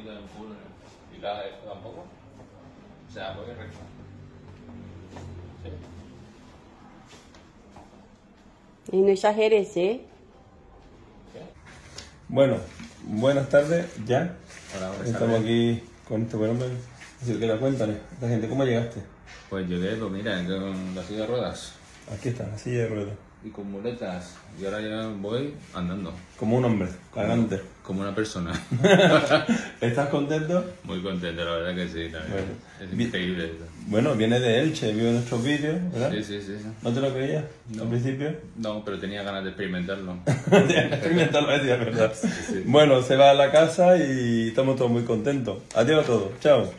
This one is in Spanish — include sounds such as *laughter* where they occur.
afilada esto tampoco. O sea, voy recta. Sí. Y no exageres, ¿eh? Bueno, buenas tardes, ya. Hola, buenas Estamos tardes. aquí con este buen hombre. Así que la cuéntale, la gente, ¿cómo llegaste? Pues llegué, pues mira, con la silla de ruedas Aquí está, la silla de ruedas. y con muletas. Y ahora ya voy andando. Como un hombre, cargante. Como una persona. *laughs* ¿Estás contento? Muy contento, la verdad que sí. la verdad. Bueno. Es increíble. Bueno, viene de Elche, vio nuestros vídeos, ¿verdad? Sí, sí, sí. sí. ¿No te lo creías No. al principio? No, pero tenía ganas de experimentarlo. *laughs* Experimentarlo, es verdad. sí. Bueno, se va a la casa y estamos todos muy contentos. Adiós a todos, chao.